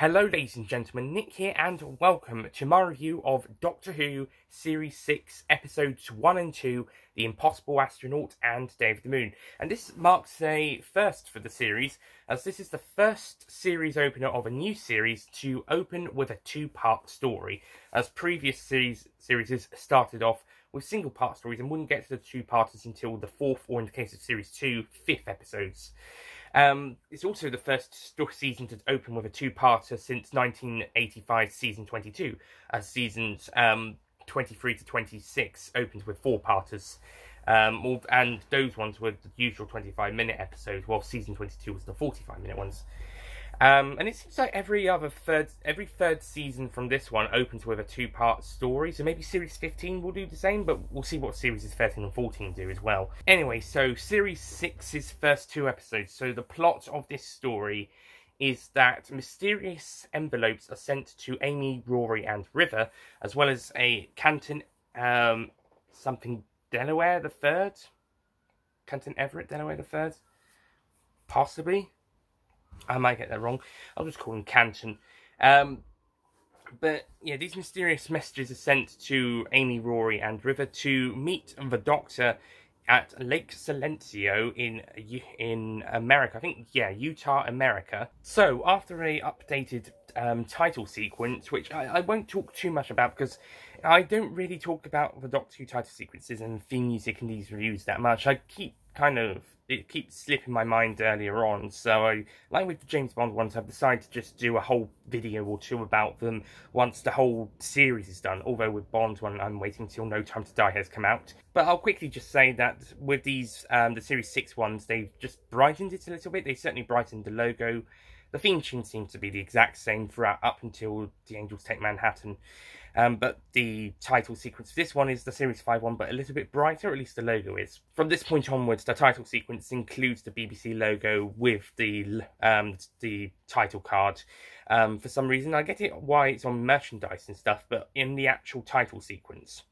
Hello ladies and gentlemen, Nick here and welcome to my review of Doctor Who Series 6 Episodes 1 and 2, The Impossible Astronaut and Day of the Moon. And this marks a first for the series, as this is the first series opener of a new series to open with a two-part story, as previous series series started off with single-part stories and wouldn't get to the two-parters until the fourth, or in the case of Series 2, fifth episodes. Um, it's also the first season to open with a two-parter since 1985 season 22, as seasons um, 23 to 26 opened with four-parters. Um, and those ones were the usual 25-minute episodes, while season 22 was the 45-minute ones. Um, and it seems like every other third, every third season from this one opens with a two-part story. So maybe series 15 will do the same, but we'll see what series 13 and 14 do as well. Anyway, so series 6's first two episodes. So the plot of this story is that mysterious envelopes are sent to Amy, Rory, and River, as well as a Canton, um, something Delaware the third, Canton Everett Delaware the third, possibly. I might get that wrong. I'll just call him Canton. Um, but yeah, these mysterious messages are sent to Amy, Rory, and River to meet the Doctor at Lake Silencio in in America. I think yeah, Utah, America. So after a updated um, title sequence, which I, I, won't talk too much about because I don't really talk about the Doctor Who title sequences and theme music in these reviews that much. I keep kind of it keeps slipping my mind earlier on. So I, like with the James Bond ones, I've decided to just do a whole video or two about them once the whole series is done. Although with Bond one, I'm waiting till No Time to Die has come out. But I'll quickly just say that with these, um, the Series 6 ones, they've just brightened it a little bit. They certainly brightened the logo. The theme tune seems to be the exact same throughout up until The Angels Take Manhattan. Um, but the title sequence for this one is the Series 5 one, but a little bit brighter, at least the logo is. From this point onwards, the title sequence includes the BBC logo with the um, the title card. Um, for some reason, I get it why it's on merchandise and stuff, but in the actual title sequence.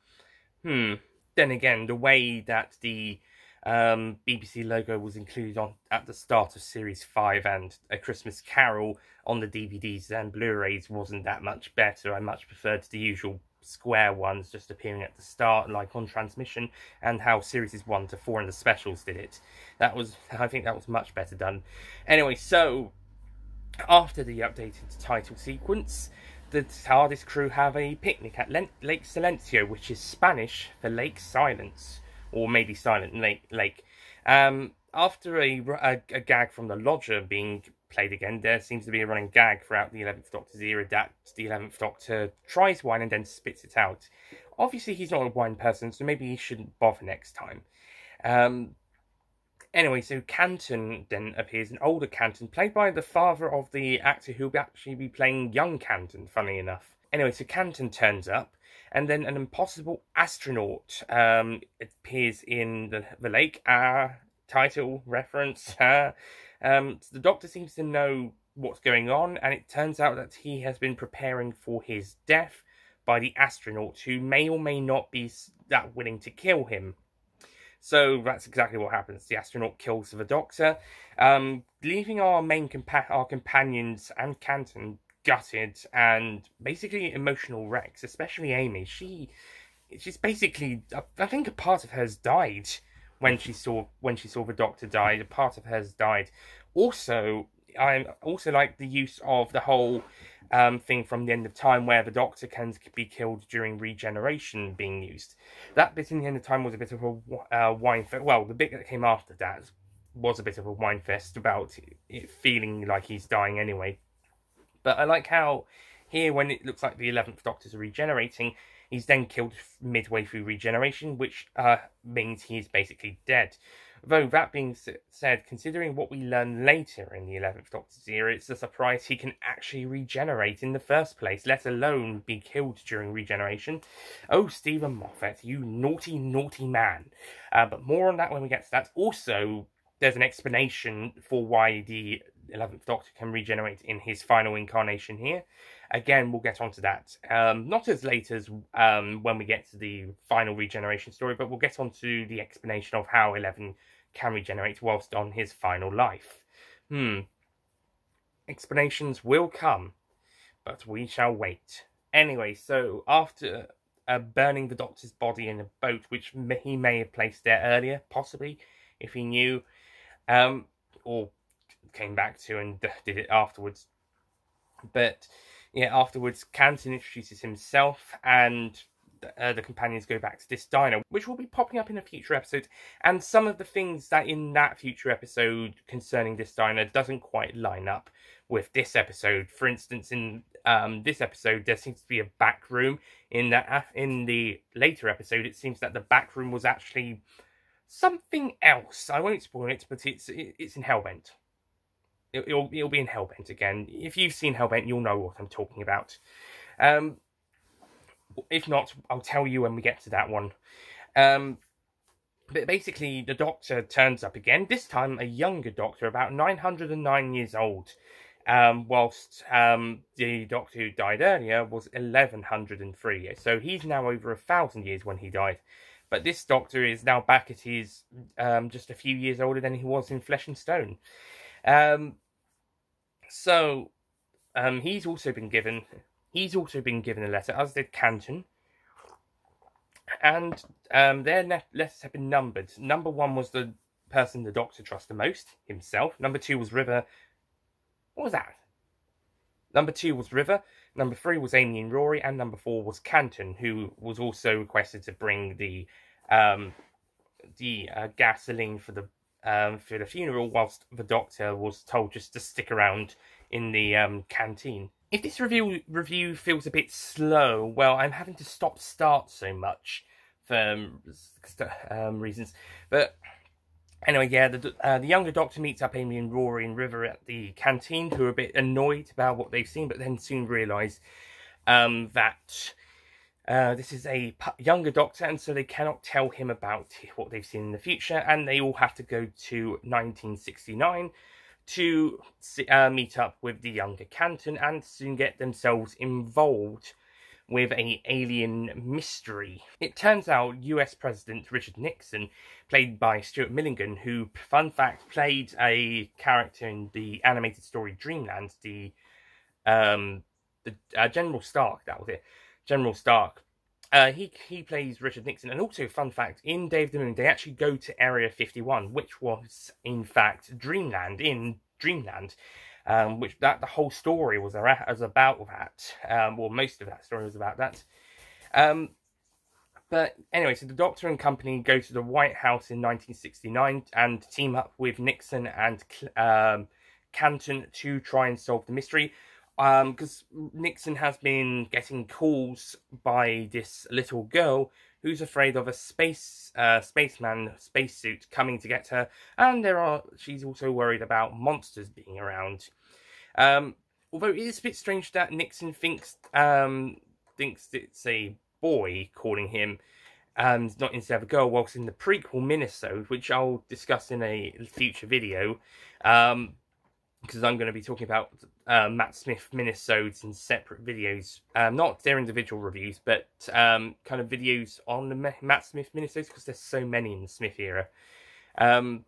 Hmm. Then again, the way that the um, BBC logo was included on at the start of Series 5 and A Christmas Carol on the DVDs and Blu-rays wasn't that much better. I much preferred the usual square ones just appearing at the start like on transmission and how series 1 to 4 and the specials did it. That was, I think that was much better done. Anyway, so after the updated title sequence, the TARDIS crew have a picnic at Lake Silencio, which is Spanish for Lake Silence or maybe Silent Lake. Um, after a, a, a, gag from the Lodger being played again, there seems to be a running gag throughout the 11th Doctor's era that the 11th Doctor tries wine and then spits it out. Obviously, he's not a wine person, so maybe he shouldn't bother next time. Um, anyway, so Canton then appears, an older Canton, played by the father of the actor who will actually be playing young Canton, funny enough. Anyway, so Canton turns up, and then an impossible astronaut um, appears in the, the lake. Uh, title reference. Uh, um, the Doctor seems to know what's going on, and it turns out that he has been preparing for his death by the astronaut, who may or may not be that willing to kill him. So that's exactly what happens. The astronaut kills the Doctor, um, leaving our main compa our companions and Canton gutted and basically emotional wrecks, especially Amy. She, she's basically, I think a part of her's died when she saw when she saw the Doctor die. A part of her's died. Also, I also like the use of the whole um, thing from the end of time where the Doctor can be killed during regeneration being used. That bit in the end of time was a bit of a uh, whine fest. Well, the bit that came after that was a bit of a whine fest about it feeling like he's dying anyway. But I like how here, when it looks like the 11th Doctor's regenerating, he's then killed midway through regeneration, which uh, means he's basically dead. Though that being said, considering what we learn later in the 11th Doctor's era, it's a surprise he can actually regenerate in the first place, let alone be killed during regeneration. Oh, Steven Moffat, you naughty, naughty man. Uh, but more on that when we get to that. Also, there's an explanation for why the 11th Doctor can regenerate in his final incarnation here. Again, we'll get onto that. Um, not as late as um, when we get to the final regeneration story, but we'll get onto the explanation of how 11 can regenerate whilst on his final life. Hmm. Explanations will come. but we shall wait. Anyway, so after uh, burning the doctor's body in a boat, which he may have placed there earlier, possibly, if he knew, um, or came back to and did it afterwards. But yeah, afterwards, Canton introduces himself and uh, the companions go back to this diner, which will be popping up in a future episode. And some of the things that in that future episode concerning this diner doesn't quite line up with this episode. For instance, in um, this episode, there seems to be a back room. In that, uh, in the later episode, it seems that the back room was actually something else. I won't spoil it, but it's it's in Hellbent. It'll, it'll be in Hellbent again. If you've seen Hellbent, you'll know what I'm talking about. Um, if not, I'll tell you when we get to that one. Um, but basically, the Doctor turns up again. This time, a younger Doctor, about 909 years old. Um, whilst um, the Doctor who died earlier was 1103. years. So he's now over a thousand years when he died. But this Doctor is now back at his um, just a few years older than he was in Flesh and Stone. Um, so um, he's also been given he's also been given a letter, as did Canton. And um, their letters have been numbered. Number one was the person the Doctor trusts the most, himself. Number two was River. What was that? Number two was River. Number three was Amy and Rory, and number four was Canton, who was also requested to bring the um, the uh, gasoline for the um, for the funeral, whilst the doctor was told just to stick around in the um, canteen. If this review review feels a bit slow, well, I'm having to stop start so much for um, um reasons. But anyway, yeah, the uh, the younger doctor meets up Amy and Rory and River at the canteen, who are a bit annoyed about what they've seen, but then soon realise um, that uh, this is a younger doctor, and so they cannot tell him about what they've seen in the future, and they all have to go to 1969 to uh, meet up with the younger Canton and soon get themselves involved with a alien mystery. It turns out US President Richard Nixon, played by Stuart Milligan, who, fun fact, played a character in the animated story Dreamland, the um, the uh, General Stark, that was it. General Stark. Uh, he he plays Richard Nixon, and also fun fact: in Day of the Moon, they actually go to Area 51, which was in fact Dreamland in Dreamland, um, which that the whole story was, was about that. Um, well, most of that story was about that. Um, but anyway, so the Doctor and company go to the White House in 1969 and team up with Nixon and um, Canton to try and solve the mystery because um, Nixon has been getting calls by this little girl who's afraid of a space uh, spaceman spacesuit coming to get her, and there are she's also worried about monsters being around. Um, although it is a bit strange that Nixon thinks um, thinks it's a boy calling him and not instead of a girl, whilst in the prequel minisode, which I'll discuss in a future video, um, because I'm going to be talking about uh, Matt Smith minisodes in separate videos, um, not their individual reviews, but um, kind of videos on the Matt Smith minisodes because there's so many in the Smith era. Um,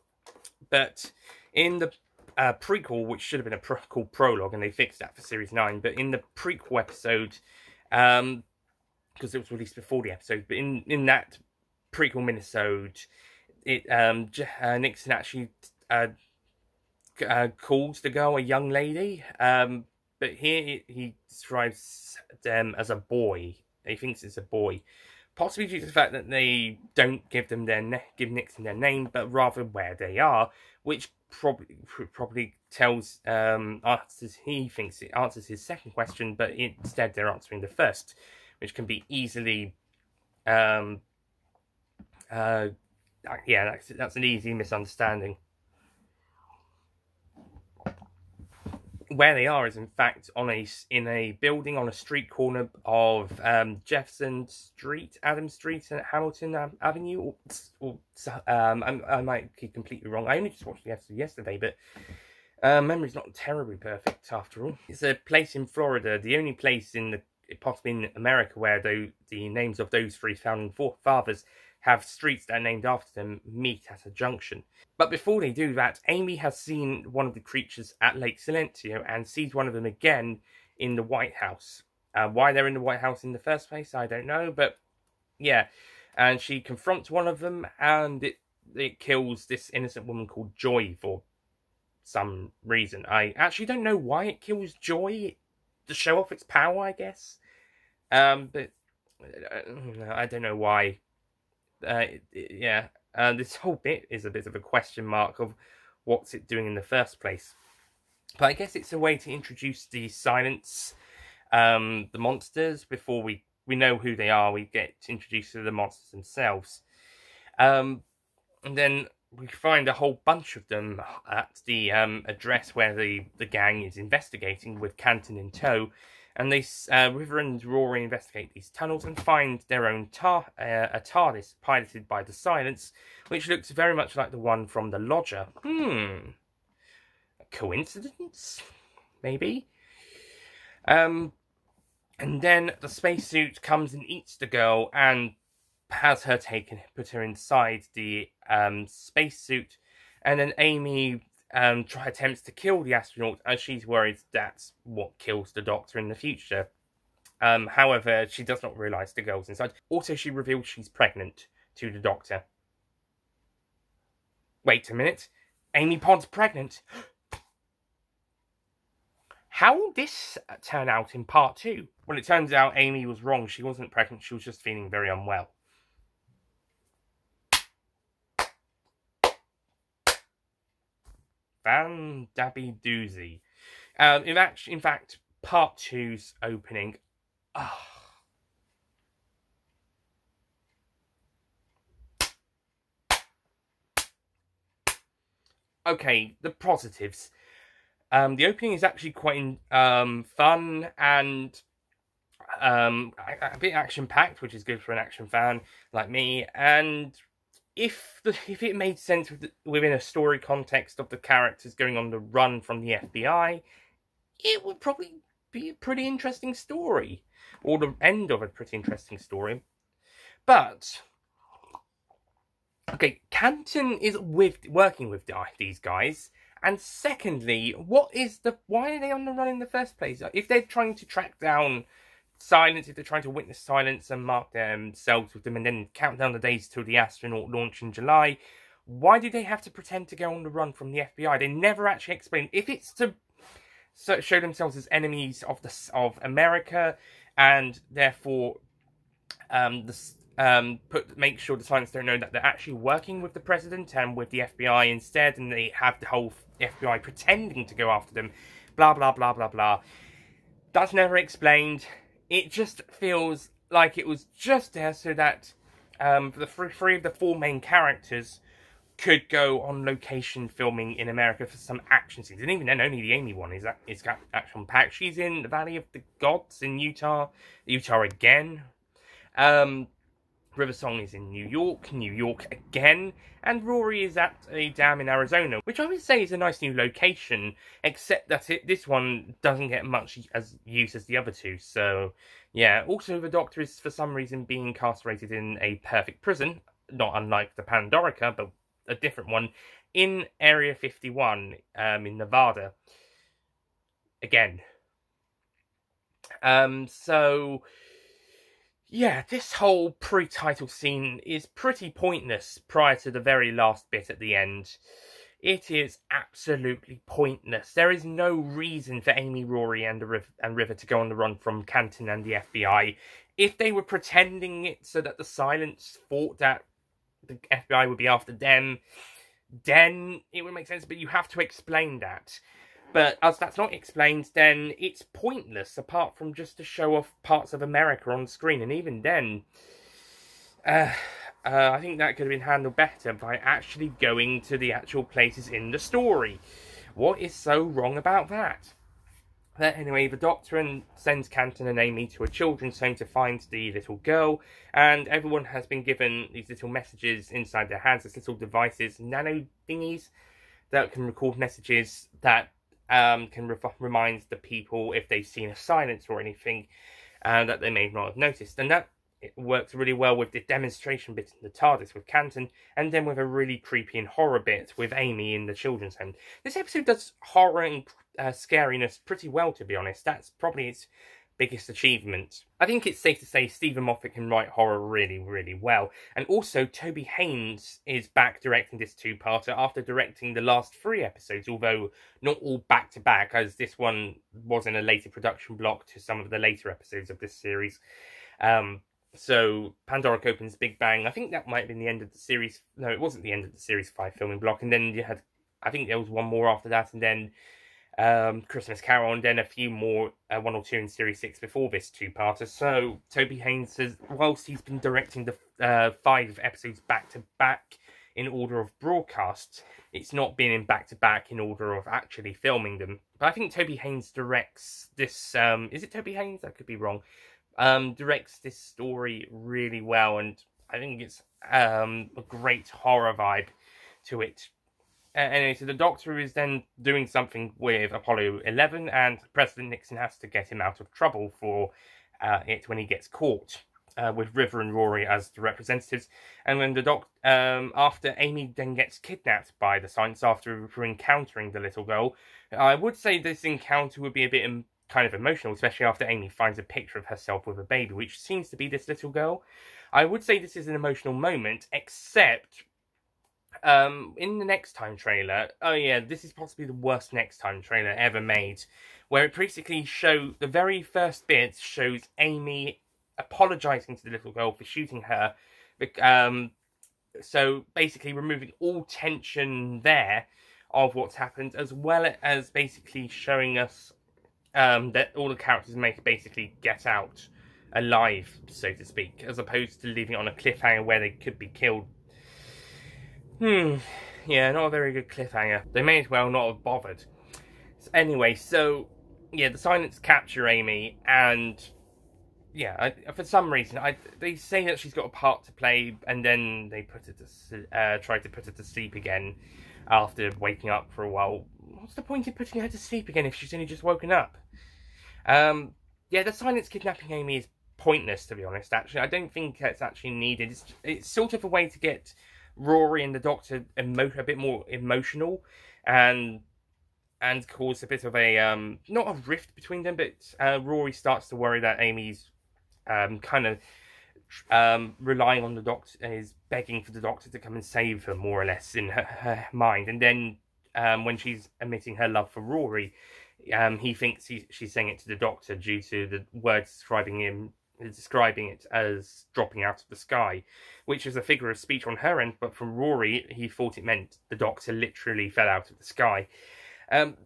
but in the uh, prequel, which should have been a pro called prologue, and they fixed that for series nine. But in the prequel episode, because um, it was released before the episode, but in in that prequel minisode, it um, uh, Nixon actually uh, calls the girl a young lady, um, but here he describes them as a boy. He thinks it's a boy, possibly due to the fact that they don't give them their give Nixon their name, but rather where they are, which probably probably tells um, answers he thinks it answers his second question, but instead they're answering the first, which can be easily um, uh, yeah, that's that's an easy misunderstanding. Where they are is in fact on a in a building on a street corner of um, Jefferson Street, Adam Street, and Hamilton Avenue. Or, or um, I, I, might be completely wrong. I only just watched the episode yesterday, but uh, memory's not terribly perfect after all. It's a place in Florida, the only place in the possibly in America where the the names of those three founding fathers have streets that are named after them meet at a junction. But before they do that, Amy has seen one of the creatures at Lake Silencio and sees one of them again in the White House. Uh, why they're in the White House in the first place, I don't know, but yeah. And she confronts one of them, and it it kills this innocent woman called Joy for some reason. I actually don't know why it kills Joy to show off its power, I guess. Um, but uh, I don't know why. Uh, yeah, uh, this whole bit is a bit of a question mark of what's it doing in the first place. But I guess it's a way to introduce the silence, um, the monsters before we we know who they are. We get introduced to the monsters themselves, um, and then we find a whole bunch of them at the um, address where the the gang is investigating with Canton in tow. And they, uh, River and Rory investigate these tunnels and find their own tar, uh, a TARDIS piloted by the Silence, which looks very much like the one from the Lodger. Hmm. Coincidence? Maybe? Um, and then the spacesuit comes and eats the girl and has her taken, put her inside the um, spacesuit. And then Amy um, try, attempts to kill the astronaut as she's worried that's what kills the doctor in the future. Um, however, she does not realise the girl's inside. Also, she reveals she's pregnant to the doctor. Wait a minute. Amy Pond's pregnant. How will this turn out in part two? Well, it turns out Amy was wrong. She wasn't pregnant. She was just feeling very unwell. Van Dabby Doozy. Um, in, fact, in fact, part two's opening. Oh. Okay, the positives. Um, the opening is actually quite um, fun and um, a, a bit action packed, which is good for an action fan like me. And if the if it made sense within a story context of the characters going on the run from the FBI, it would probably be a pretty interesting story, or the end of a pretty interesting story. But okay, Canton is with working with these guys, and secondly, what is the why are they on the run in the first place? If they're trying to track down silence, if they're trying to witness silence and mark themselves with them and then count down the days till the astronaut launch in July, why do they have to pretend to go on the run from the FBI? They never actually explain. If it's to show themselves as enemies of the of America and therefore um, the, um, put make sure the silence don't know that they're actually working with the president and with the FBI instead, and they have the whole FBI pretending to go after them. Blah blah blah blah blah. That's never explained it just feels like it was just there so that um, the three of the four main characters could go on location filming in America for some action scenes. And even then, only the Amy one is that is is action packed. She's in the Valley of the Gods in Utah, Utah again. Um, River Song is in New York, New York again, and Rory is at a dam in Arizona, which I would say is a nice new location, except that it, this one doesn't get much as use as the other two. So, yeah. Also, the Doctor is for some reason being incarcerated in a perfect prison, not unlike the Pandorica, but a different one, in Area 51 um, in Nevada. Again. Um, so yeah, this whole pre-title scene is pretty pointless prior to the very last bit at the end. It is absolutely pointless. There is no reason for Amy, Rory, and, River, and River to go on the run from Canton and the FBI. If they were pretending it so that the silence thought that the FBI would be after them, then it would make sense, but you have to explain that. But as that's not explained, then it's pointless apart from just to show off parts of America on screen. And even then, uh, uh, I think that could have been handled better by actually going to the actual places in the story. What is so wrong about that? But anyway, the doctor and sends Canton and Amy to a children's home to find the little girl, and everyone has been given these little messages inside their hands, these little devices, nano thingies that can record messages that um, can re- remind the people if they've seen a silence or anything uh, that they may not have noticed. And that it works really well with the demonstration bit in the TARDIS with Canton, and then with a really creepy and horror bit with Amy in the children's home. This episode does horror and uh, scariness pretty well, to be honest. That's probably its biggest achievement. I think it's safe to say Steven Moffat can write horror really, really well. And also, Toby Haynes is back directing this two-parter after directing the last three episodes, although not all back-to-back, as this one was in a later production block to some of the later episodes of this series. Um, so Pandora opens Big Bang. I think that might have been the end of the series. No, it wasn't the end of the series five filming block. And then you had, I think there was one more after that, and then um, Christmas Carol, and then a few more, uh, one or two in Series 6 before this two-parter. So, Toby Haynes says, whilst he's been directing the uh, five episodes back-to-back in order of broadcast, it's not been in back-to-back in order of actually filming them. But I think Toby Haynes directs this, um, is it Toby Haynes? I could be wrong. Um, directs this story really well, and I think it's um, a great horror vibe to it anyway, so the Doctor is then doing something with Apollo 11, and President Nixon has to get him out of trouble for uh, it when he gets caught. Uh, with River and Rory as the representatives, and when the doc, um, after Amy then gets kidnapped by the Silence after encountering the little girl, I would say this encounter would be a bit um, kind of emotional, especially after Amy finds a picture of herself with a baby, which seems to be this little girl. I would say this is an emotional moment, except um, in the next time trailer, oh yeah, this is possibly the worst next time trailer ever made, where it basically show the very first bit shows Amy apologizing to the little girl for shooting her. Um, so basically removing all tension there of what's happened, as well as basically showing us um, that all the characters may basically get out alive, so to speak, as opposed to leaving on a cliffhanger where they could be killed Hmm, yeah, not a very good cliffhanger. They may as well not have bothered. So anyway, so, yeah, the silence capture Amy, and, yeah, I, for some reason, I, they say that she's got a part to play, and then they put her to, uh, try to put her to sleep again after waking up for a while. What's the point in putting her to sleep again if she's only just woken up? Um, yeah, the silence kidnapping Amy is pointless, to be honest, actually. I don't think it's actually needed. It's, it's sort of a way to get Rory and the Doctor emo- a bit more emotional and and cause a bit of a um not a rift between them, but uh, Rory starts to worry that Amy's um kind of um relying on the Doctor is begging for the Doctor to come and save her more or less in her, her mind, and then um when she's admitting her love for Rory. Um, he thinks he, she's saying it to the doctor due to the words describing him describing it as dropping out of the sky, which is a figure of speech on her end, but from Rory, he thought it meant the Doctor literally fell out of the sky. Um,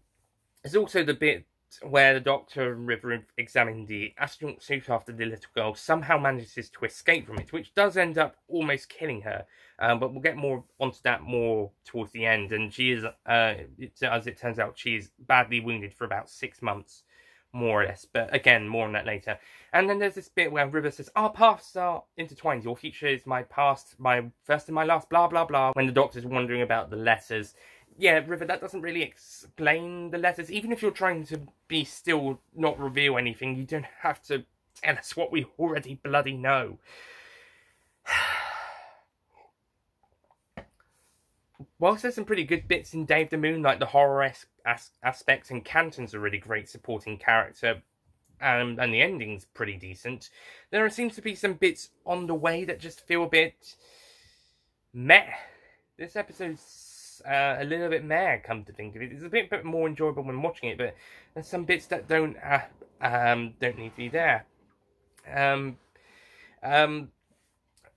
there's also the bit where the Doctor and River examine the astronaut suit after the little girl somehow manages to escape from it, which does end up almost killing her. Um, but we'll get more onto that more towards the end. And she is, uh, it, as it turns out, she is badly wounded for about six months more or less. But again, more on that later. And then there's this bit where River says, Our paths are intertwined. Your future is my past, my first and my last, blah, blah, blah. When the doctor's wondering about the letters. Yeah, River, that doesn't really explain the letters. Even if you're trying to be still not reveal anything, you don't have to tell us what we already bloody know. Whilst there's some pretty good bits in Day of the Moon, like the horror as aspects, and Canton's a really great supporting character, um, and the ending's pretty decent, there seems to be some bits on the way that just feel a bit meh. This episode's uh, a little bit meh, come to think of it. It's a bit, bit more enjoyable when watching it, but there's some bits that don't uh, um, don't need to be there. Um, um,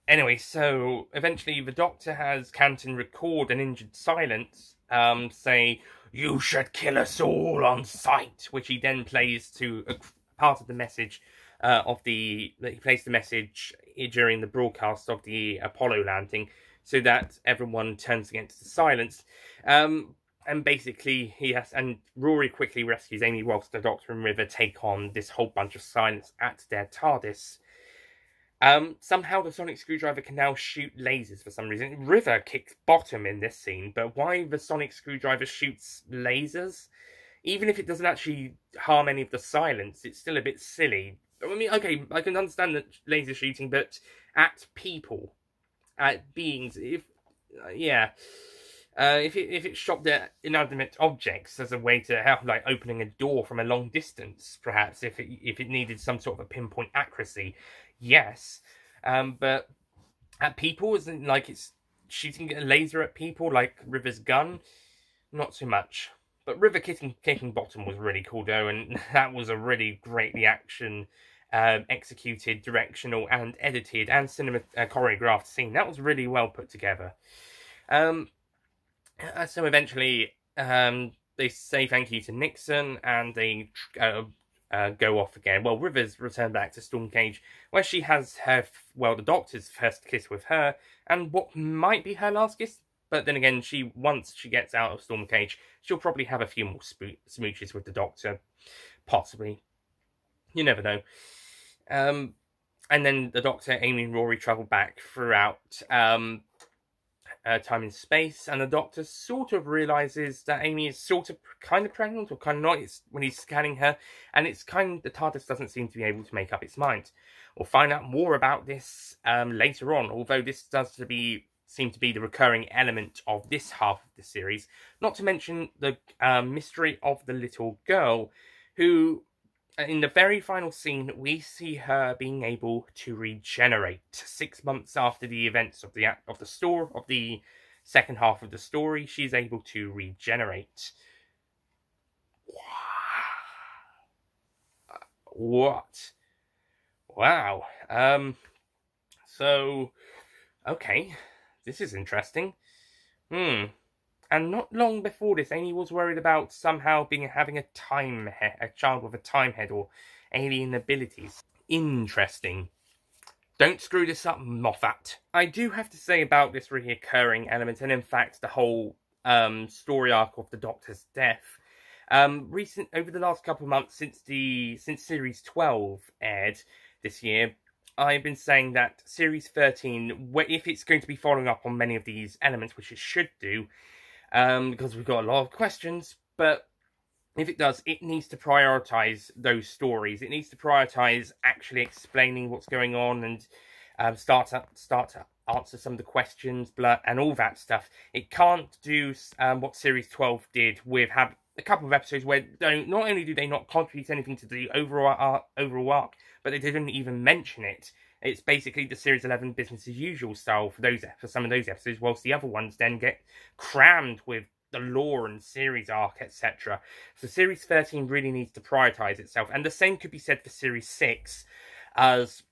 Anyway, so eventually the doctor has Canton record an injured silence, um, say, You should kill us all on sight, which he then plays to a part of the message uh, of the, he plays the message during the broadcast of the Apollo landing, so that everyone turns against the silence. Um, and basically he has and Rory quickly rescues Amy whilst the Doctor and River take on this whole bunch of silence at their TARDIS. Um, somehow the sonic screwdriver can now shoot lasers for some reason. River kicks bottom in this scene, but why the sonic screwdriver shoots lasers? Even if it doesn't actually harm any of the silence, it's still a bit silly. I mean, okay, I can understand that laser shooting, but at people, at beings, if uh, yeah, uh, if it if it shot at inanimate objects as a way to help, like opening a door from a long distance, perhaps if it if it needed some sort of a pinpoint accuracy, yes, um, but at people, isn't like it's shooting a laser at people like River's gun, not so much. But River kicking, kicking bottom was really cool though, and that was a really great reaction um, executed, directional, and edited, and cinema uh, choreographed scene. That was really well put together. Um, uh, so eventually, um, they say thank you to Nixon, and they uh, uh, go off again. Well, Rivers returned back to Stormcage, where she has her, well, the Doctor's first kiss with her, and what might be her last kiss. But then again, she once she gets out of Stormcage, she'll probably have a few more smooches with the Doctor, possibly. You never know. Um, and then the Doctor, Amy, and Rory travel back throughout um, uh, time and space, and the Doctor sort of realizes that Amy is sort of kind of pregnant or kind of not it's, when he's scanning her, and it's kind of, the TARDIS doesn't seem to be able to make up its mind. We'll find out more about this um, later on, although this does to be seem to be the recurring element of this half of the series. Not to mention the um, mystery of the little girl, who in the very final scene, we see her being able to regenerate six months after the events of the of the store of the second half of the story. She's able to regenerate. What? Wow. Um. So, okay, this is interesting. Hmm. And not long before this, Amy was worried about somehow being having a time a child with a time head or alien abilities. Interesting. Don't screw this up, Moffat. I do have to say about this recurring element, and in fact the whole um, story arc of the Doctor's death. Um, recent over the last couple of months since the since series twelve aired this year, I've been saying that series thirteen, if it's going to be following up on many of these elements, which it should do, um, because we've got a lot of questions. But if it does, it needs to prioritize those stories. It needs to prioritize actually explaining what's going on and um, start to start to answer some of the questions, and all that stuff. It can't do um, what Series 12 did with have a couple of episodes where don't, not only do they not contribute anything to the overall arc, overall arc, but they didn't even mention it. It's basically the Series 11 business as usual style for those for some of those episodes, whilst the other ones then get crammed with the lore and series arc, etc. So Series 13 really needs to prioritize itself, and the same could be said for Series 6, as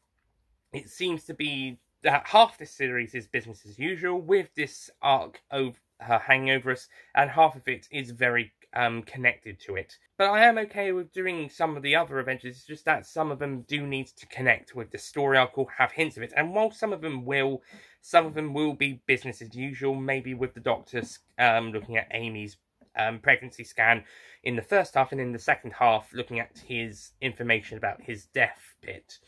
it seems to be that half the series is business as usual, with this arc of her hanging over us, and half of it is very um, connected to it. But I am okay with doing some of the other adventures, it's just that some of them do need to connect with the story arc or have hints of it. And while some of them will, some of them will be business as usual, maybe with the doctor um, looking at Amy's um, pregnancy scan in the first half, and in the second half, looking at his information about his death pit.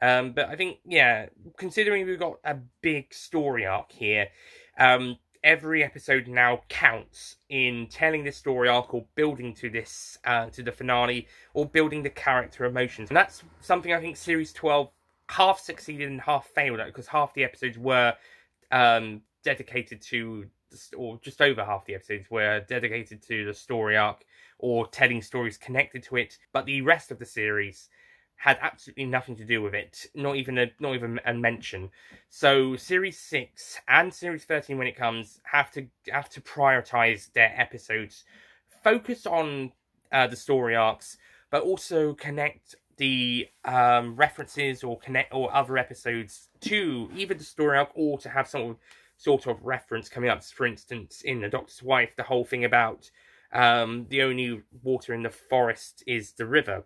Um, but I think, yeah, considering we've got a big story arc here, um, every episode now counts in telling this story arc or building to this uh, to the finale or building the character emotions. And that's something i think series 12 half succeeded and half failed at because half the episodes were um, dedicated to or just over half the episodes were dedicated to the story arc or telling stories connected to it. But the rest of the series had absolutely nothing to do with it, not even a not even a mention. So series six and series thirteen, when it comes, have to have to prioritize their episodes, focus on uh, the story arcs, but also connect the um, references or connect or other episodes to either the story arc or to have some sort of reference coming up. For instance, in the Doctor's Wife, the whole thing about um, the only water in the forest is the river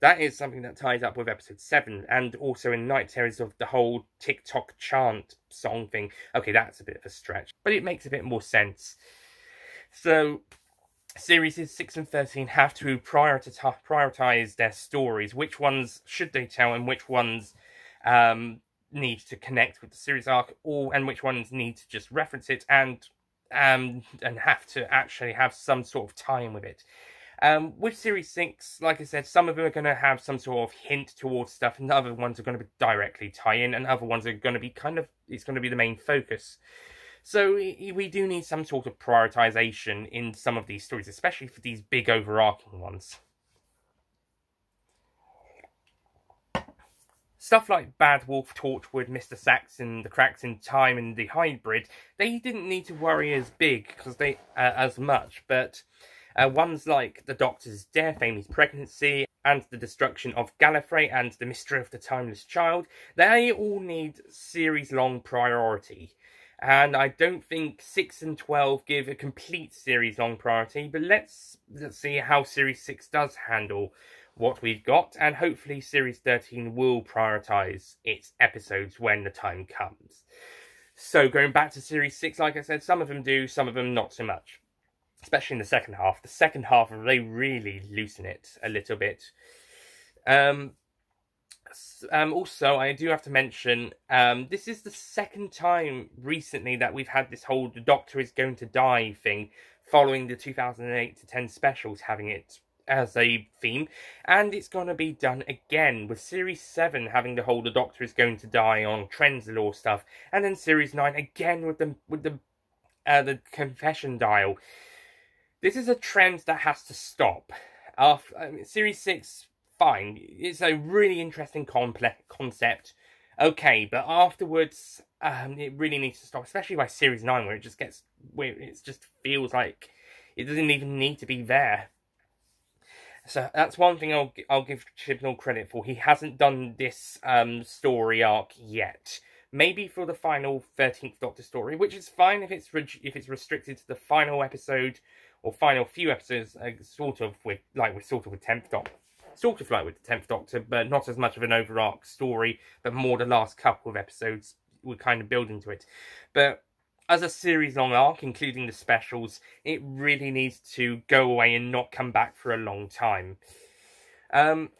that is something that ties up with episode 7 and also in Night Terrors of the whole TikTok chant song thing. Okay, that's a bit of a stretch, but it makes a bit more sense. So, series 6 and 13 have to prioritize their stories. Which ones should they tell and which ones um, need to connect with the series arc or and which ones need to just reference it and um, and have to actually have some sort of time with it. Um, with Series 6, like I said, some of them are going to have some sort of hint towards stuff, and other ones are going to be directly tie in, and other ones are going to be kind of, it's going to be the main focus. So we do need some sort of prioritization in some of these stories, especially for these big overarching ones. Stuff like Bad Wolf, Torchwood, Mr. Saxon, The Cracks in Time, and The Hybrid, they didn't need to worry as big because they uh, as much, but uh, ones like The Doctor's Death, Amy's Pregnancy, and The Destruction of Gallifrey, and The Mystery of the Timeless Child, they all need series-long priority. And I don't think 6 and 12 give a complete series-long priority, but let's, let's see how Series 6 does handle what we've got, and hopefully Series 13 will prioritise its episodes when the time comes. So going back to Series 6, like I said, some of them do, some of them not so much. Especially in the second half. The second half, they really loosen it a little bit. Um, um, also, I do have to mention, um, this is the second time recently that we've had this whole the Doctor is going to die thing, following the 2008 to 10 specials having it as a theme, and it's going to be done again with Series 7 having the whole the Doctor is going to die on Trenzalore stuff, and then Series 9 again with the with the uh, the confession dial. This is a trend that has to stop. Series 6, fine. It's a really interesting complex concept. Okay, but afterwards, um, it really needs to stop, especially by Series 9, where it just gets, where it just feels like it doesn't even need to be there. So that's one thing I'll I'll give Chibnall credit for. He hasn't done this um, story arc yet. Maybe for the final Thirteenth Doctor story, which is fine if it's if it's restricted to the final episode or final few episodes, uh, sort of with like with sort of with Tenth Doctor, sort of like with the Tenth Doctor, but not as much of an overarch story, but more the last couple of episodes we're kind of building to it. But as a series long arc, including the specials, it really needs to go away and not come back for a long time. Um,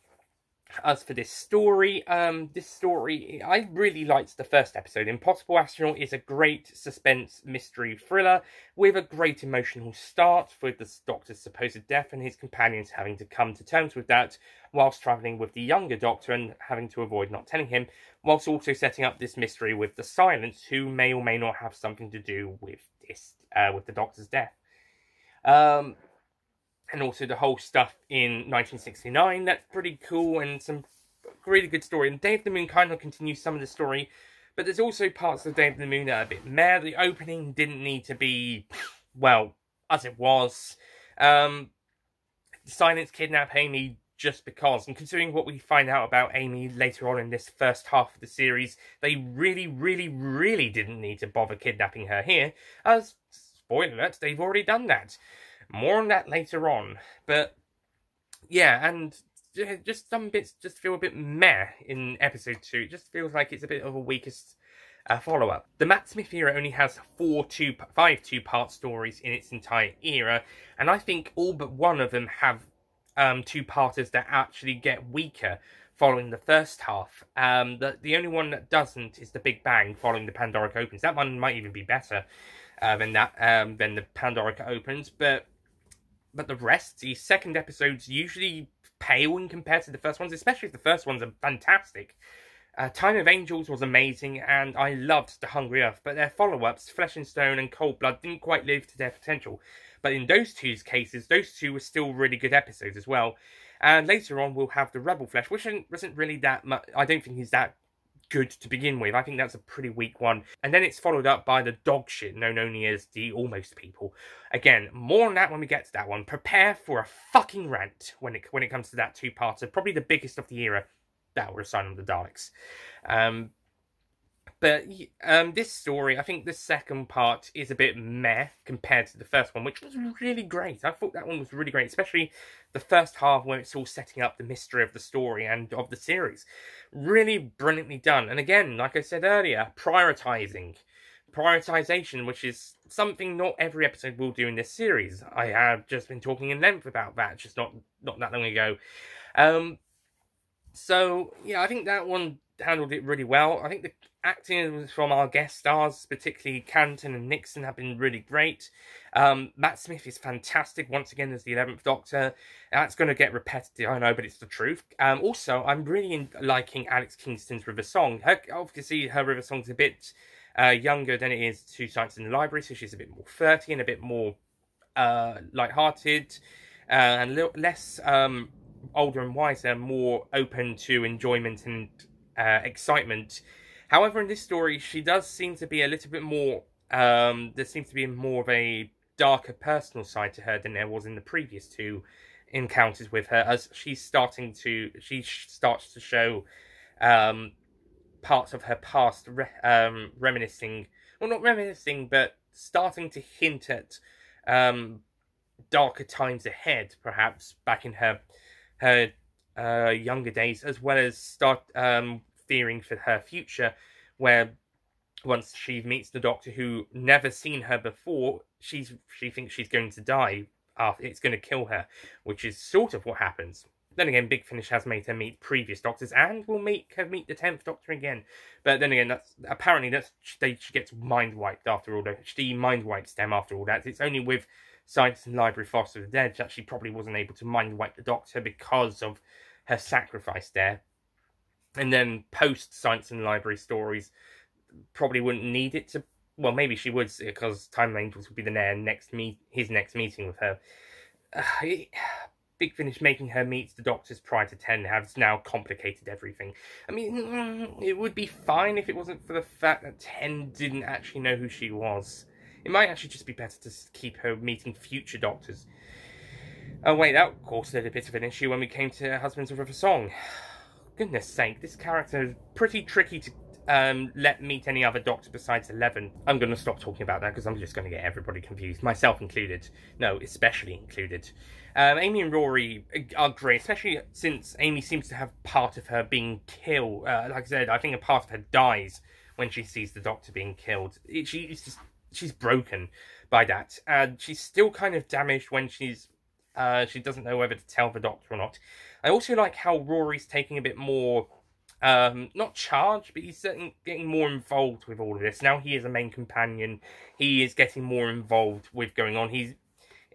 as for this story, um, this story, I really liked the first episode. Impossible Astronaut is a great suspense mystery thriller with a great emotional start with the Doctor's supposed death and his companions having to come to terms with that whilst travelling with the younger Doctor and having to avoid not telling him, whilst also setting up this mystery with the Silence, who may or may not have something to do with this, uh, with the Doctor's death. Um, and also the whole stuff in 1969. That's pretty cool and some really good story. And Day of the Moon kind of continues some of the story, but there's also parts of Day of the Moon that are a bit meh. The opening didn't need to be, well, as it was. Um, Silence kidnap Amy just because. And considering what we find out about Amy later on in this first half of the series, they really, really, really didn't need to bother kidnapping her here. As, spoiler alert, they've already done that. More on that later on. But yeah, and just some bits just feel a bit meh in episode two. It just feels like it's a bit of a weakest uh, follow up. The Matt Smith era only has four two five two part stories in its entire era, and I think all but one of them have um, two parters that actually get weaker following the first half. Um, the the only one that doesn't is the Big Bang following the Pandorica Opens. That one might even be better uh, than that um, than the Pandorica Opens, but but the rest, the second episodes, usually pale when compared to the first ones, especially if the first ones are fantastic. Uh, Time of Angels was amazing, and I loved The Hungry Earth, but their follow-ups, Flesh and Stone and Cold Blood, didn't quite live to their potential. But in those two cases, those two were still really good episodes as well. And later on, we'll have The Rebel Flesh, which isn't really that much, I don't think he's that good to begin with. I think that's a pretty weak one. And then it's followed up by the dog shit known only as the Almost People. Again, more on that when we get to that one. Prepare for a fucking rant when it when it comes to that two-parter. Probably the biggest of the era. That were Sign of the Daleks. Um, but um, this story, I think the second part is a bit meh compared to the first one, which was really great. I thought that one was really great, especially the first half where it's all setting up the mystery of the story and of the series. Really brilliantly done. And again, like I said earlier, prioritizing. Prioritization, which is something not every episode will do in this series. I have just been talking in length about that, just not not that long ago. Um, so yeah, I think that one handled it really well. I think the acting from our guest stars, particularly Canton and Nixon, have been really great. Um, Matt Smith is fantastic once again as the Eleventh Doctor. That's going to get repetitive, I know, but it's the truth. Um, also, I'm really in, liking Alex Kingston's River Song. Her, obviously, her River Song's a bit uh, younger than it is to Silence in the Library, so she's a bit more flirty and a bit more uh, light-hearted uh, and less um, older and wiser, more open to enjoyment and uh, excitement. However, in this story, she does seem to be a little bit more. Um, there seems to be more of a darker personal side to her than there was in the previous two encounters with her, as she's starting to she starts to show um, parts of her past, re um, reminiscing. Well, not reminiscing, but starting to hint at um, darker times ahead, perhaps back in her her uh, younger days, as well as start um, fearing for her future, where once she meets the Doctor who never seen her before, she's she thinks she's going to die. After it's going to kill her, which is sort of what happens. Then again, Big Finish has made her meet previous Doctors and will make her meet the tenth Doctor again. But then again, that's apparently that's they, she gets mind wiped after all that. She mind wipes them after all that. It's only with Silence and Library Forest of the Dead that she probably wasn't able to mind wipe the Doctor because of her sacrifice there. And then post Silence and Library stories probably wouldn't need it to. Well, maybe she would because Time Angels would be the next meet his next meeting with her. Uh, it, Big Finish making her meet the doctors prior to 10 has now complicated everything. I mean, mm, it would be fine if it wasn't for the fact that 10 didn't actually know who she was. It might actually just be better to keep her meeting future doctors. Oh wait, that caused a bit of an issue when we came to her Husbands of River Song. Goodness sake, this character is pretty tricky to um, let meet any other doctor besides Eleven. I'm going to stop talking about that because I'm just going to get everybody confused, myself included. No, especially included. Um, Amy and Rory are great, especially since Amy seems to have part of her being killed. Uh, like I said, I think a part of her dies when she sees the doctor being killed. It, she's just she's broken by that, and she's still kind of damaged when she's uh, she doesn't know whether to tell the doctor or not. I also like how Rory's taking a bit more um, not charged, but he's certainly getting more involved with all of this. Now he is a main companion. He is getting more involved with going on. He's,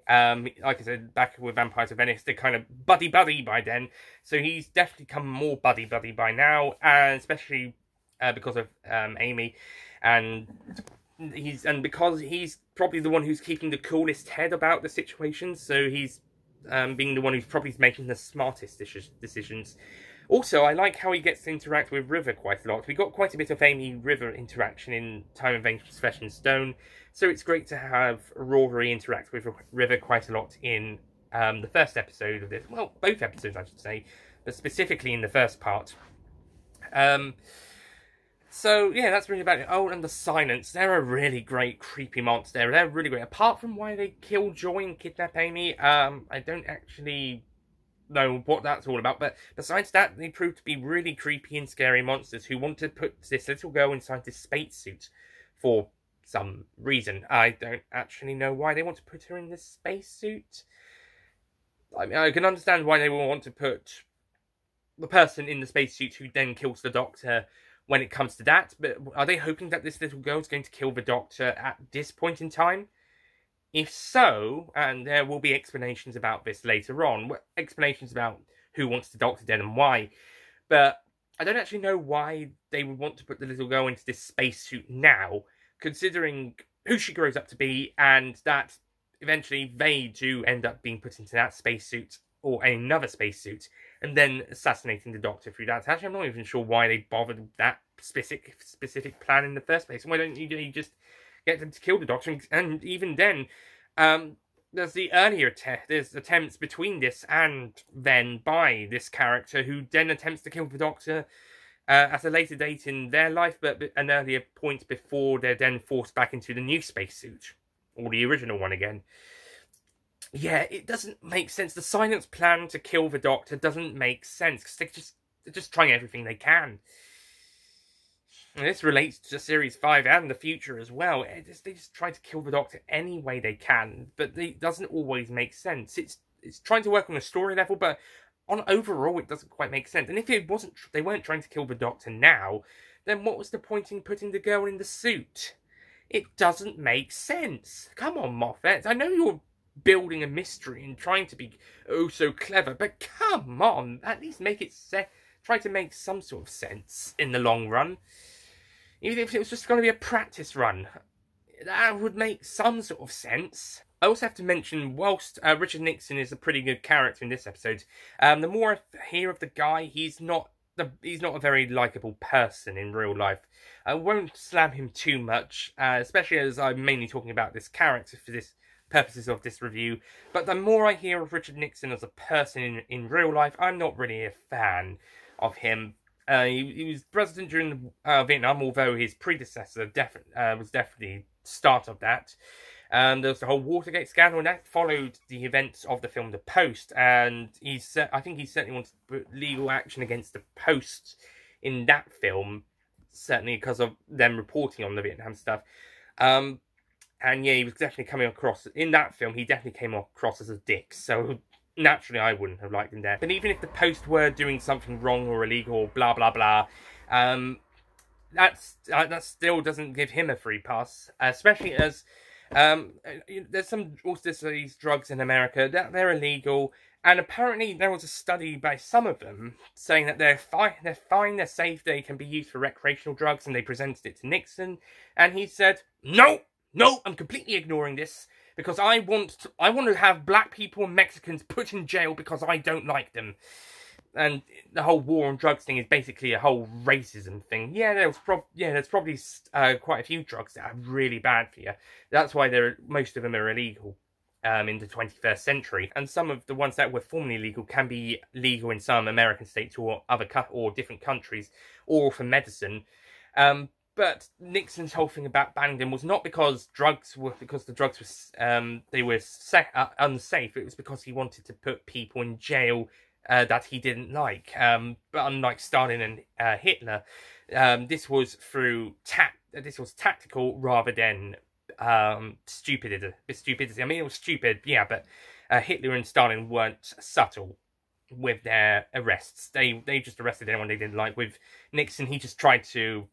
um, like I said, back with Vampires of Venice, they're kind of buddy-buddy by then. So he's definitely come more buddy-buddy by now, and especially uh, because of um, Amy. And he's and because he's probably the one who's keeping the coolest head about the situation, so he's um, being the one who's probably making the smartest decisions. Also, I like how he gets to interact with River quite a lot. We got quite a bit of Amy River interaction in Time of Angels Flesh and Stone, so it's great to have Rory interact with River quite a lot in um, the first episode of this. Well, both episodes, I should say, but specifically in the first part. Um, so, yeah, that's really about it. Oh, and the Silence. They're a really great, creepy monster. They're really great. Apart from why they kill Joy and kidnap Amy, um, I don't actually know what that's all about. But besides that, they prove to be really creepy and scary monsters who want to put this little girl inside this spacesuit for some reason. I don't actually know why they want to put her in this spacesuit. I mean, I can understand why they will want to put the person in the spacesuit who then kills the doctor when it comes to that. But are they hoping that this little girl is going to kill the doctor at this point in time? If so, and there will be explanations about this later on, explanations about who wants the Doctor dead and why, but I don't actually know why they would want to put the little girl into this spacesuit now, considering who she grows up to be, and that eventually they do end up being put into that spacesuit or another spacesuit, and then assassinating the Doctor through that. Actually, I'm not even sure why they bothered that specific specific plan in the first place. Why don't you, just get them to kill the Doctor, and even then, um, there's the earlier there's attempts between this and then by this character who then attempts to kill the Doctor uh, at a later date in their life, but an earlier point before they're then forced back into the new spacesuit, or the original one again. Yeah, it doesn't make sense. The Silence plan to kill the Doctor doesn't make sense because they're just they're just trying everything they can. And this relates to Series 5 and the future as well. Just, they just try to kill the Doctor any way they can, but it doesn't always make sense. It's it's trying to work on a story level, but on overall, it doesn't quite make sense. And if it wasn't, they weren't trying to kill the Doctor now, then what was the point in putting the girl in the suit? It doesn't make sense. Come on, Moffat. I know you're building a mystery and trying to be oh so clever, but come on, at least make it se- try to make some sort of sense in the long run. Even if it was just going to be a practice run, that would make some sort of sense. I also have to mention, whilst uh, Richard Nixon is a pretty good character in this episode, um, the more I hear of the guy, he's not the, he's not a very likable person in real life. I won't slam him too much, uh, especially as I'm mainly talking about this character for this purposes of this review. But the more I hear of Richard Nixon as a person in, in real life, I'm not really a fan of him. Uh, he, he, was president during uh, Vietnam, although his predecessor def- uh, was definitely start of that. Um, there was the whole Watergate scandal, and that followed the events of the film The Post. And he's, I think he certainly wanted to put legal action against the Post in that film, certainly because of them reporting on the Vietnam stuff. Um, and yeah, he was definitely coming across in that film. He definitely came across as a dick. So naturally, I wouldn't have liked him there. But even if the Post were doing something wrong or illegal, or blah blah blah, um, that's uh, that still doesn't give him a free pass, especially as um, there's some also these drugs in America that they're illegal, and apparently there was a study by some of them saying that they're fine, they're fine, they're safe, they can be used for recreational drugs, and they presented it to Nixon, and he said, "No, no, I'm completely ignoring this." Because I want to, I want to have black people and Mexicans put in jail because I don't like them and the whole war on drugs thing is basically a whole racism thing. Yeah, there's prob yeah, there's probably uh, quite a few drugs that are really bad for you. That's why they're most of them are illegal um, in the 21st century, and some of the ones that were formerly legal can be legal in some American states or other or different countries, or for medicine. Um, but Nixon's whole thing about banning them was not because drugs were because the drugs were um, they were uh, unsafe. It was because he wanted to put people in jail uh, that he didn't like. Um, but unlike Stalin and uh, Hitler, um, this was through tact. This was tactical rather than um, stupidity. Stupidity. I mean, it was stupid, yeah, but uh, Hitler and Stalin weren't subtle with their arrests. They they just arrested anyone they didn't like. With Nixon, he just tried to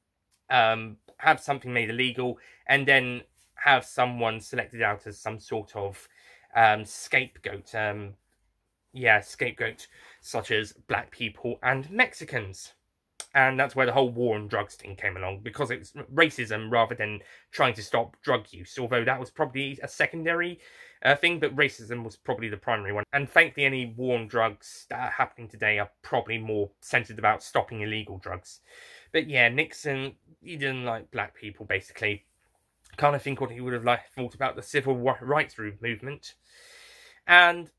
um, have something made illegal and then have someone selected out as some sort of um, scapegoat. Um, yeah, scapegoat, such as black people and Mexicans. And that's where the whole war on drugs thing came along, because it's racism rather than trying to stop drug use, although that was probably a secondary uh, thing, but racism was probably the primary one. And thankfully, any war on drugs that are happening today are probably more centered about stopping illegal drugs. But yeah, Nixon, he didn't like black people, basically. Kind of think what he would have like, thought about the civil rights movement. And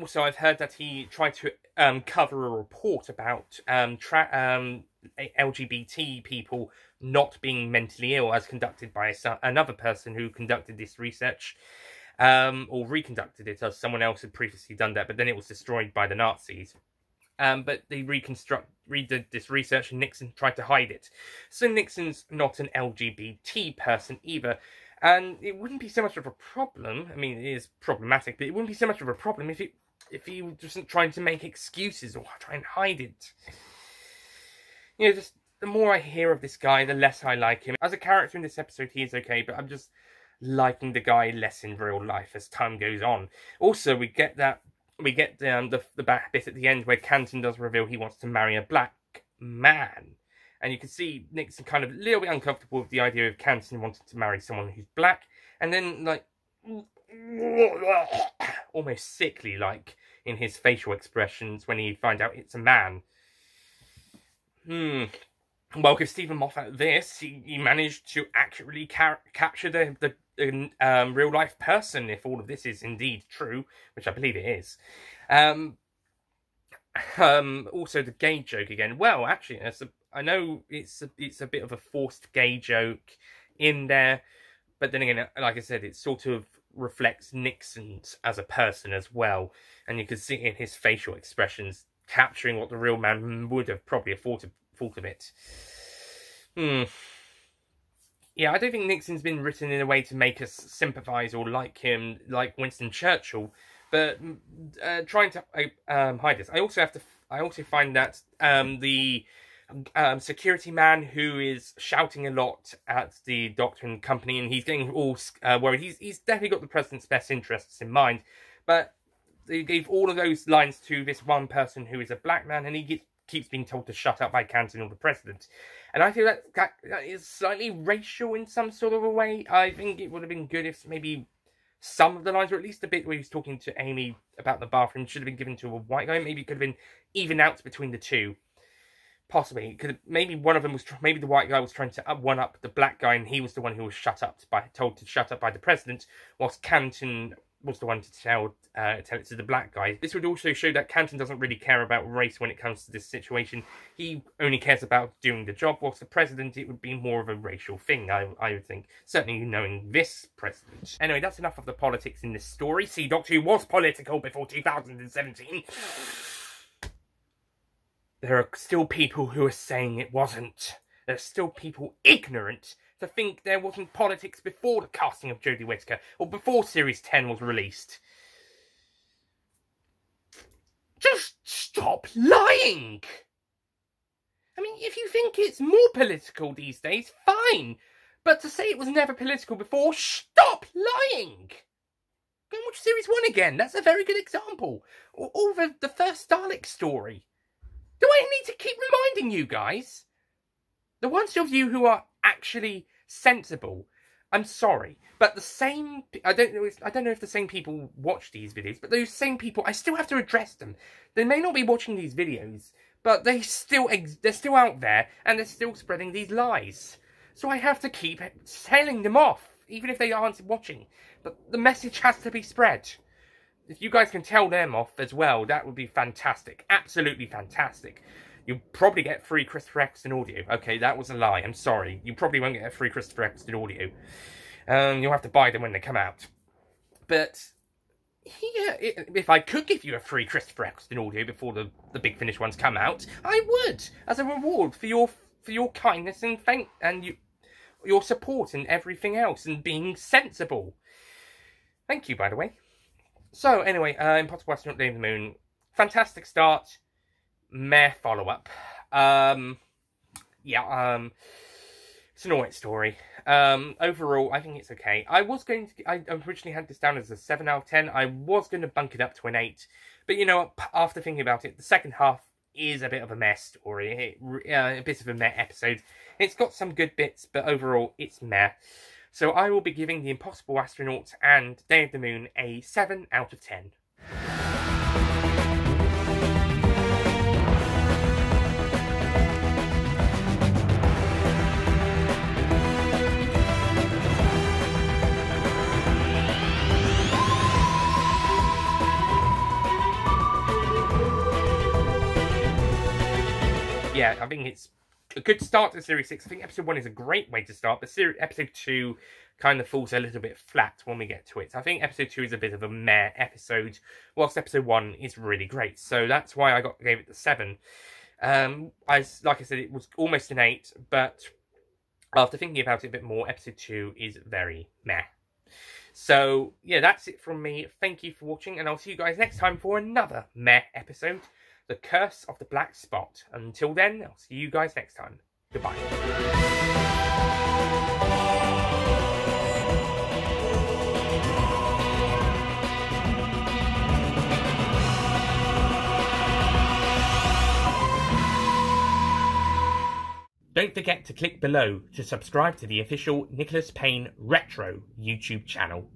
also, I've heard that he tried to um, cover a report about um, um, LGBT people not being mentally ill, as conducted by another person who conducted this research, um, or reconducted it, as someone else had previously done that, but then it was destroyed by the Nazis. Um, but they reconstruct redid this research, and Nixon tried to hide it. So Nixon's not an LGBT person either. And it wouldn't be so much of a problem. I mean, it is problematic, but it wouldn't be so much of a problem if it if he wasn't trying to make excuses or try and hide it. You know, just the more I hear of this guy, the less I like him. As a character in this episode, he is okay, but I'm just liking the guy less in real life as time goes on. Also, we get that we get um, the the back bit at the end where Canton does reveal he wants to marry a black man. And you can see Nixon kind of a little bit uncomfortable with the idea of Canton wanting to marry someone who's black. And then, like, almost sickly like in his facial expressions when he finds out it's a man. Hmm. Well, give Steven Moffat this, he, he managed to accurately ca capture the, the um, real life person, if all of this is indeed true, which I believe it is. Um, um, also, the gay joke again. Well, actually, a, I know it's a, it's a bit of a forced gay joke in there, but then again, like I said, it's sort of reflects Nixon's as a person as well. And you can see in his facial expressions capturing what the real man would have probably thought of, thought of it. Hmm. Yeah, I don't think Nixon's been written in a way to make us sympathise or like him, like Winston Churchill, but uh, trying to um, hide this. I also have to. I also find that um, the um, security man who is shouting a lot at the doctor and company, and he's getting all uh, worried. He's he's definitely got the president's best interests in mind, but they gave all of those lines to this one person who is a black man, and he gets, keeps being told to shut up by Canton or the president. And I feel that, that that is slightly racial in some sort of a way. I think it would have been good if maybe some of the lines, or at least the bit where he was talking to Amy about the bathroom, should have been given to a white guy. Maybe it could have been even out between the two. Possibly, could maybe one of them was maybe the white guy was trying to one up the black guy, and he was the one who was shut up by told to shut up by the president, whilst Canton was the one to tell uh, tell it to the black guy. This would also show that Canton doesn't really care about race when it comes to this situation. He only cares about doing the job, whilst the president, it would be more of a racial thing, I, I would think. Certainly knowing this president. Anyway, that's enough of the politics in this story. See, Doctor Who was political before 2017. There are still people who are saying it wasn't. There are still people ignorant to think there wasn't politics before the casting of Jodie Whittaker or before Series 10 was released. Just stop lying! I mean, if you think it's more political these days, fine. But to say it was never political before, stop lying! Go and watch Series 1 again. That's a very good example. Or, or the, the first Dalek story. Do I need to keep reminding you guys? The ones of you who are actually sensible, I'm sorry, but the same I don't know if, I don't know if the same people watch these videos, but those same people I still have to address them. They may not be watching these videos, but they still they're still out there and they're still spreading these lies. So I have to keep telling them off, even if they aren't watching. But the message has to be spread. If you guys can tell them off as well, that would be fantastic. Absolutely fantastic. You'll probably get free Christopher Eccleston audio. Okay, that was a lie. I'm sorry. You probably won't get a free Christopher Eccleston audio. Um, you'll have to buy them when they come out. But yeah, if I could give you a free Christopher Eccleston audio before the, the Big Finish ones come out, I would as a reward for your for your kindness and thank and you your support and everything else and being sensible. Thank you, by the way. So anyway, uh, Impossible Astronaut Day of the Moon, fantastic start meh follow up. Um, yeah, um, it's an alright story. Um, overall, I think it's okay. I was going to, I originally had this down as a 7 out of 10. I was going to bunk it up to an 8. But you know after thinking about it, the second half is a bit of a mess story. It, uh, a bit of a meh episode. It's got some good bits, but overall, it's meh. So I will be giving The Impossible Astronaut and Day of the Moon a 7 out of 10. Yeah, I think it's a good start to Series 6. I think Episode 1 is a great way to start, but series, Episode 2 kind of falls a little bit flat when we get to it. So I think Episode 2 is a bit of a meh episode, whilst Episode 1 is really great. So that's why I got gave it the 7. Um, as Like I said, it was almost an 8, but after thinking about it a bit more, Episode 2 is very meh. So, yeah, that's it from me. Thank you for watching, and I'll see you guys next time for another meh episode. The Curse of the Black Spot. Until then, I'll see you guys next time. Goodbye. Don't forget to click below to subscribe to the official Nicholas Payne Retro YouTube channel.